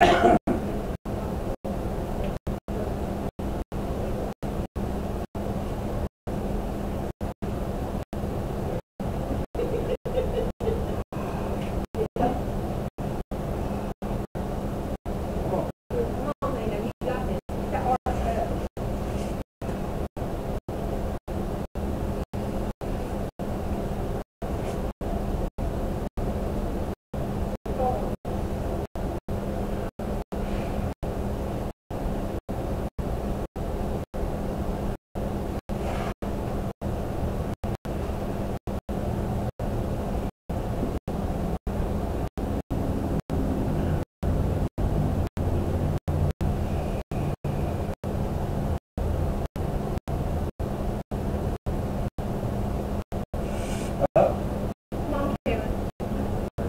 Ahem.